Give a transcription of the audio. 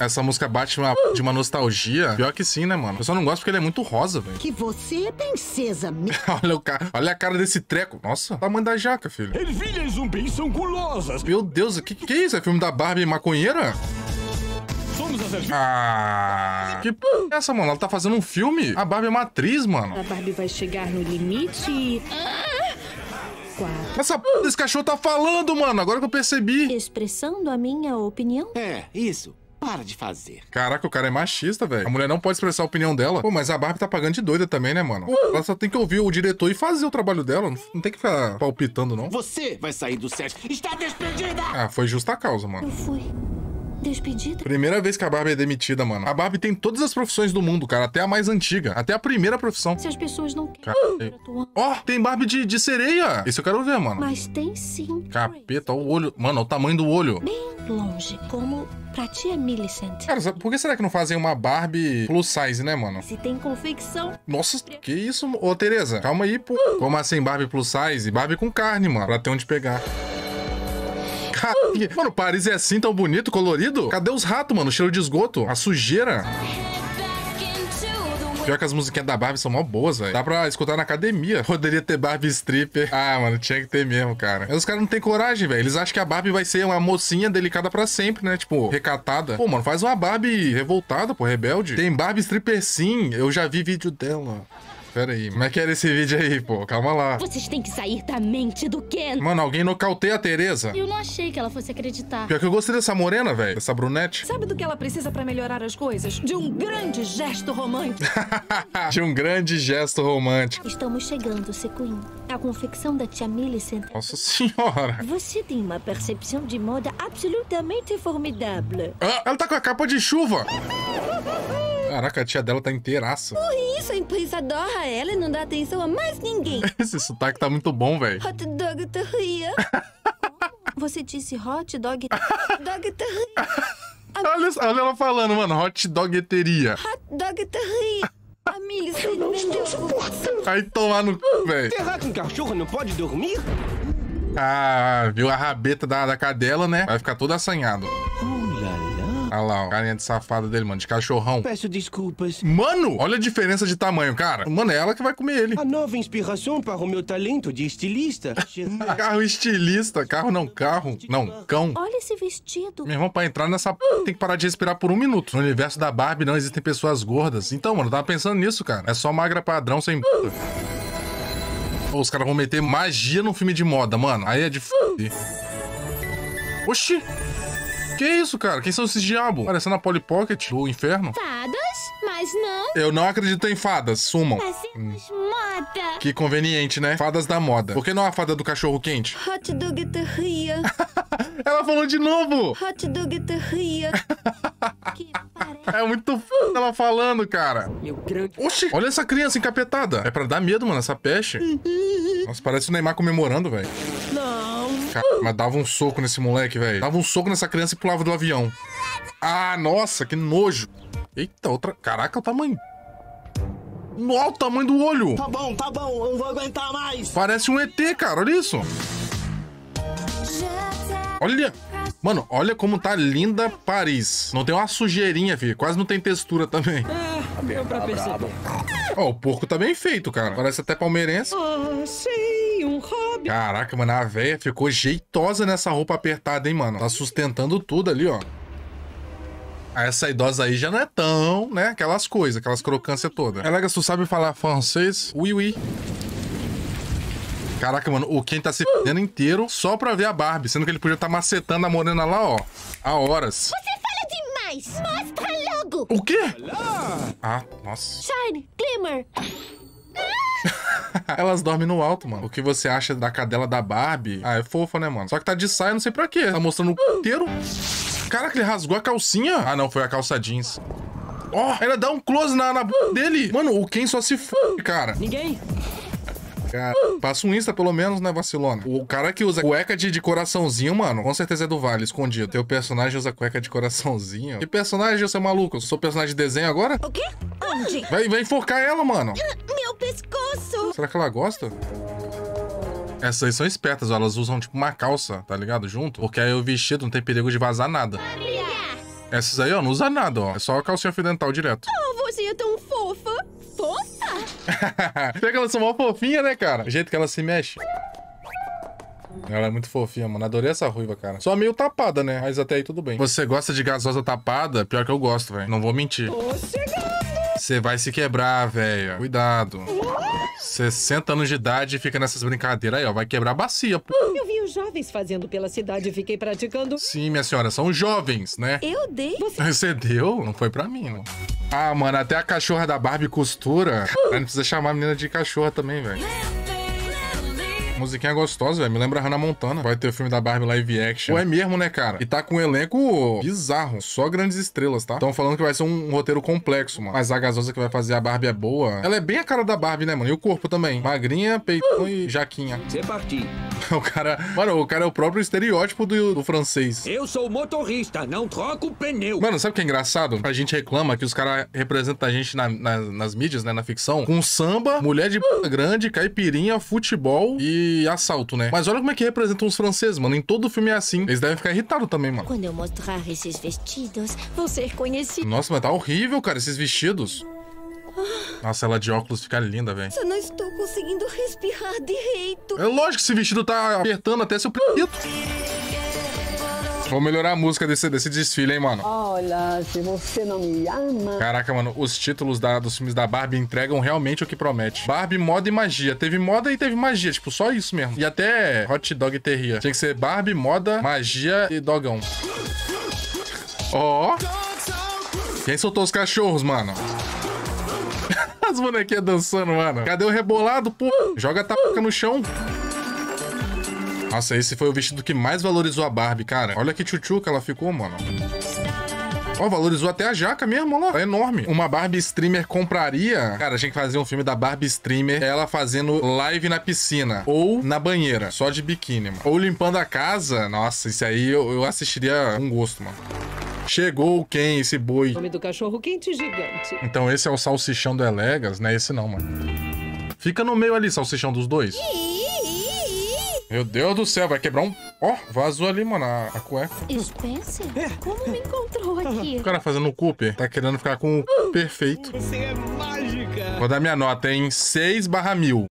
Essa música bate uma, de uma nostalgia. Pior que sim, né, mano? Eu só não gosto porque ele é muito rosa, velho. Que você é princesa mesmo. olha, o cara, olha a cara desse treco. Nossa, tamanho da jaca, filho. Ervilhas zumbis são gulosas. Meu Deus, o que, que é isso? É filme da Barbie maconheira? Somos as ervilhas. Ah. Que p é essa, mano? Ela tá fazendo um filme? A Barbie é uma atriz, mano. A Barbie vai chegar no limite e... Quatro. Essa p desse cachorro tá falando, mano. Agora que eu percebi. Expressando a minha opinião? É, isso. Para de fazer. Caraca, o cara é machista, velho. A mulher não pode expressar a opinião dela. Pô, mas a Barbie tá pagando de doida também, né, mano? Pô, ela só tem que ouvir o diretor e fazer o trabalho dela. Não- tem que ficar palpitando, não. Você vai sair do set. Está despedida! Ah, foi justa causa, mano. Eu fui despedida? Primeira vez que a Barbie é demitida, mano. A Barbie tem todas as profissões do mundo, cara. Até a mais antiga. Até a primeira profissão. Se as pessoas não querem... Ó, tem Barbie de, de sereia. Esse eu quero ver, mano. Mas tem sim. Capeta, olha o olho. Mano, olha o tamanho do olho. Bem longe, como pra tia Millicent. Cara, por que será que não fazem uma Barbie plus size, né, mano? Se tem confecção, Nossa, que isso? Ô, Tereza, calma aí, pô. Como assim Barbie plus size? Barbie com carne, mano. Pra ter onde pegar. Mano, Paris é assim tão bonito, colorido? Cadê os ratos, mano? O cheiro de esgoto, a sujeira. Pior que as musiquinhas da Barbie são mó boas, velho. Dá pra escutar na academia. Poderia ter Barbie stripper. Ah, mano, tinha que ter mesmo, cara. Mas os caras não têm coragem, velho. Eles acham que a Barbie vai ser uma mocinha delicada pra sempre, né? Tipo, recatada. Pô, mano, faz uma Barbie revoltada, pô, rebelde. Tem Barbie stripper sim. Eu já vi vídeo dela. Pera aí. Como é que era esse vídeo aí, pô? Calma lá. vocês têm que sair da mente do Ken. Mano, alguém nocauteia a Tereza. Eu não achei que ela fosse acreditar. Pior que eu gostei dessa morena, velho. Dessa brunete. Sabe do que ela precisa pra melhorar as coisas? De um grande gesto romântico. De um grande gesto romântico. Estamos chegando, Sequin. A confecção da tia Millicent. Nossa senhora. Você tem uma percepção de moda absolutamente formidável. Ah, ela tá com a capa de chuva. Caraca, a tia dela tá inteiraça. Isso, a imprensa adora ela e não dá atenção a mais ninguém. Esse sotaque tá muito bom, velho. Hot dog terria. Você disse hot dog dog terria. Olha, olha ela falando, mano. Hot dogueteria. Hot dog terria. A Millicent vendeu. Aí tomar no cu, velho. Será que um cachorro não pode dormir? Ah, viu a rabeta da, da cadela, né? Vai ficar todo assanhado. Uh, lá, lá. Olha lá, ó. Carinha de safada dele, mano. De cachorrão. Peço desculpas. Mano, olha a diferença de tamanho, cara. Mano, é ela que vai comer ele. A nova inspiração para o meu talento de estilista. Carro estilista. Carro não, carro. Não, cão. Olha esse vestido. Meu irmão, pra entrar nessa p... tem que parar de respirar por um minuto. No universo da Barbie não existem pessoas gordas. Então, mano, eu tava pensando nisso, cara. É só magra padrão sem os caras vão meter magia num filme de moda, mano. Aí é de f... Oxi! Que isso, cara? Quem são esses diabos? Parecendo a Polly Pocket do inferno. Fadas, mas não Eu não acredito em fadas. Sumam. fazemos moda. Que conveniente, né? Fadas da moda. Por que não a fada do cachorro quente? Hot dog terria. Ela falou de novo! Hot dog terria. Que. É muito f... ela falando, cara. Meu grande. Oxi, olha essa criança encapetada. É pra dar medo, mano, essa peste. Nossa, parece o Neymar comemorando, velho. Não. Cara, mas dava um soco nesse moleque, velho. Dava um soco nessa criança e pulava do avião. Ah, nossa, que nojo. Eita, outra. Caraca, o tamanho. Olha o tamanho do olho. Tá bom, tá bom, eu não vou aguentar mais. Parece um ET, cara. Olha isso. Olha. Mano, olha como tá linda Paris. Não tem uma sujeirinha, filho. Quase não tem textura também. É, deu pra perceber. Ó, o porco tá bem feito, cara. Parece até palmeirense. Ah, sei, um hobby. Caraca, mano, a véia ficou jeitosa nessa roupa apertada, hein, mano? Tá sustentando tudo ali, ó. Ah, Essa idosa aí já não é tão, né? Aquelas coisas, aquelas crocâncias todas. Alegas, tu sabe falar francês? Oui, oui. Caraca, mano, o Ken tá se fudendo inteiro só pra ver a Barbie, sendo que ele podia estar macetando a morena lá, ó, há horas. Demais. Mostra logo. O quê? Ah, nossa. Shine, glimmer. Elas dormem no alto, mano. O que você acha da cadela da Barbie? Ah, é fofa, né, mano? Só que tá de saia, não sei pra quê. Tá mostrando o c... inteiro. Caraca, ele rasgou a calcinha. Ah, não, foi a calça jeans. Ó, ela dá um close na, na b... dele. Mano, o Ken só se f... cara. Ninguém? Cara, passa um Insta pelo menos, né, vacilona? O cara que usa cueca de, de coraçãozinho, mano, com certeza é do Vale, escondido. Teu personagem usa cueca de coraçãozinho. Que personagem, você é maluco? Eu sou personagem de desenho agora? O quê? Onde? Vai, vai enforcar ela, mano. Meu pescoço. Será que ela gosta? Essas aí são espertas, ó. Elas usam tipo uma calça, tá ligado? Junto. Porque aí o vestido não tem perigo de vazar nada. Essas aí, ó, não usa nada, ó. É só a calcinha fio dental direto. Oh, você é tão fofa. Fofa? Pior que elas são mó fofinhas, né, cara? O jeito que ela se mexe. Ela é muito fofinha, mano. Adorei essa ruiva, cara. Só meio tapada, né? Mas até aí tudo bem. Você gosta de gasosa tapada? Pior que eu gosto, velho. Não vou mentir. Você vai se quebrar, velho. Cuidado. 60 anos de idade e fica nessas brincadeiras aí, ó. Vai quebrar a bacia, pô. Eu vi os jovens fazendo pela cidade e fiquei praticando. Sim, minha senhora, são jovens, né? Eu dei. Você deu? Não foi pra mim, não. Ah, mano, até a cachorra da Barbie costura. Cara, não precisa chamar a menina de cachorra também, velho. Musiquinha gostosa, velho. Me lembra Hannah Montana. Vai ter o filme da Barbie live action. Ou é mesmo, né, cara? E tá com um elenco bizarro. Só grandes estrelas, tá? Estão falando que vai ser um roteiro complexo, mano. Mas a gasosa que vai fazer a Barbie é boa. Ela é bem a cara da Barbie, né, mano? E o corpo também. Magrinha, peitão e jaquinha. C'est parti. O cara... Mano, o cara é o próprio estereótipo do, do francês. Eu sou motorista, não troco pneu. Mano, sabe o que é engraçado? A gente reclama que os caras representam a gente na- na- nas mídias, né? Na ficção, com samba, mulher de p grande, caipirinha, futebol e assalto, né? Mas olha como é que representam os franceses, mano. Em todo filme é assim. Eles devem ficar irritados também, mano. Quando eu mostrar esses vestidos, Vou ser conhecido. Nossa, mas tá horrível, cara, esses vestidos. Nossa, ela de óculos fica linda, velho. eu não estou conseguindo respirar direito. É lógico que esse vestido tá apertando até seu preto. Vou melhorar a música desse, desse desfile, hein, mano. Olha, se você não me ama. Caraca, mano, os títulos da- dos filmes da Barbie entregam realmente o que promete. Barbie, moda e magia. Teve moda e teve magia, tipo, só isso mesmo. E até hot dog terria. Tinha que ser Barbie, moda, magia e dogão. Ó. Quem soltou os cachorros, mano? As bonequinhas dançando, mano. Cadê o rebolado, pô? Joga a tapuca no chão. Nossa, esse foi o vestido que mais valorizou a Barbie, cara. Olha que tchutchu ela ficou, mano. Ó, valorizou até a jaca mesmo, olha lá. É enorme. Uma Barbie streamer compraria. Cara, a gente fazer um filme da Barbie streamer, ela fazendo live na piscina. Ou na banheira, só de biquíni, mano. Ou limpando a casa. Nossa, isso aí eu, eu assistiria com gosto, mano. Chegou quem, esse boi? Nome do cachorro quente gigante. Então esse é o salsichão do Elegas, né? Esse não, mano. Fica no meio ali, salsichão dos dois. Meu Deus do céu, vai quebrar um. Ó, vazou ali, mano, a, a cueca. Spencer, como me encontrou aqui? O cara fazendo o Cooper tá querendo ficar com o perfeito. Você é mágica. Vou dar minha nota em 6 barra mil.